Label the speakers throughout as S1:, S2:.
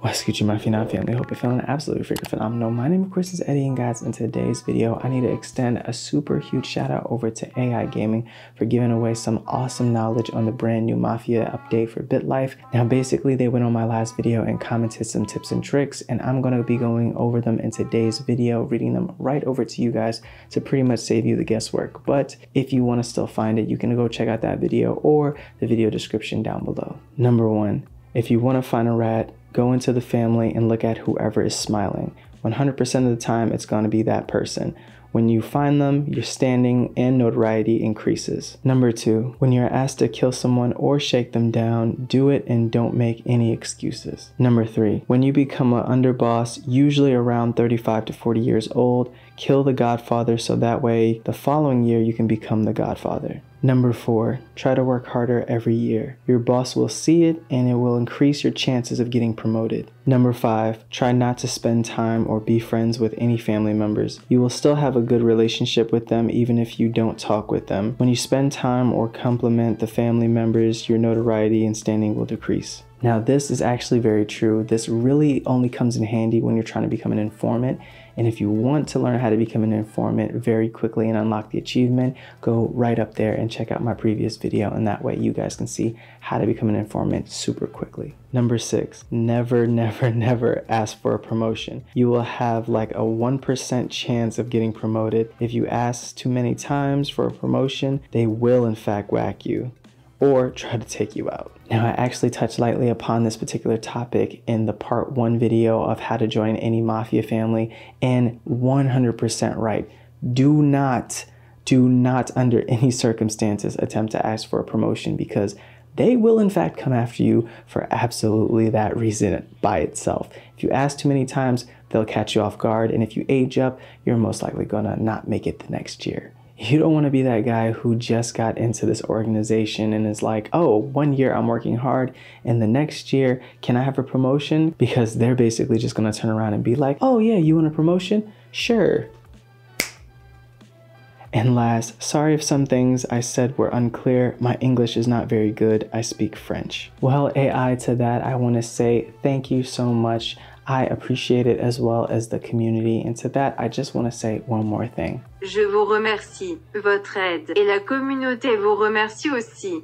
S1: What's Gucci My Phenom family? Hope you're feeling absolutely freaking phenomenal. My name, of course, is Eddie, and guys, in today's video, I need to extend a super huge shout out over to AI Gaming for giving away some awesome knowledge on the brand new Mafia update for BitLife. Now, basically, they went on my last video and commented some tips and tricks, and I'm going to be going over them in today's video, reading them right over to you guys to pretty much save you the guesswork. But if you want to still find it, you can go check out that video or the video description down below. Number one, if you want to find a rat, go into the family and look at whoever is smiling. 100% of the time, it's going to be that person. When you find them, your standing and notoriety increases. Number two, when you're asked to kill someone or shake them down, do it and don't make any excuses. Number three, when you become an underboss, usually around 35 to 40 years old, kill the godfather so that way the following year you can become the godfather. Number four, try to work harder every year. Your boss will see it and it will increase your chances of getting promoted. Number five, try not to spend time or be friends with any family members. You will still have a good relationship with them even if you don't talk with them. When you spend time or compliment the family members, your notoriety and standing will decrease. Now, this is actually very true. This really only comes in handy when you're trying to become an informant. And if you want to learn how to become an informant very quickly and unlock the achievement, go right up there and check out my previous video. And that way you guys can see how to become an informant super quickly. Number six, never, never, never ask for a promotion. You will have like a 1% chance of getting promoted. If you ask too many times for a promotion, they will in fact whack you or try to take you out. Now, I actually touched lightly upon this particular topic in the part one video of how to join any mafia family, and 100% right. Do not, do not under any circumstances attempt to ask for a promotion because they will in fact come after you for absolutely that reason by itself. If you ask too many times, they'll catch you off guard, and if you age up, you're most likely gonna not make it the next year. You don't want to be that guy who just got into this organization and is like, oh, one year I'm working hard, and the next year, can I have a promotion? Because they're basically just going to turn around and be like, oh, yeah, you want a promotion? Sure. And last, sorry if some things I said were unclear. My English is not very good. I speak French. Well, AI to that, I want to say thank you so much. I appreciate it as well as the community. And to that, I just want to say one more thing.
S2: Je vous remercie. Votre aide. Et la communauté vous remercie aussi.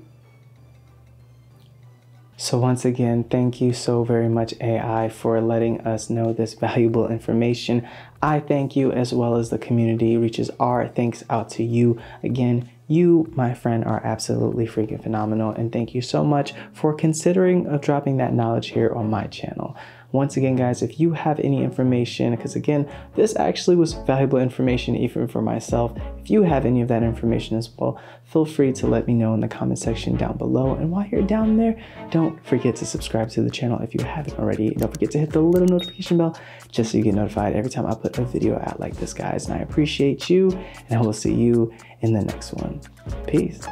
S1: So once again, thank you so very much AI for letting us know this valuable information. I thank you as well as the community reaches our thanks out to you. Again, you, my friend, are absolutely freaking phenomenal. And thank you so much for considering of dropping that knowledge here on my channel. Once again, guys, if you have any information, because again, this actually was valuable information even for myself. If you have any of that information as well, feel free to let me know in the comment section down below. And while you're down there, don't forget to subscribe to the channel if you haven't already. Don't forget to hit the little notification bell just so you get notified every time I put a video out like this, guys. And I appreciate you, and I will see you in the next one. Peace.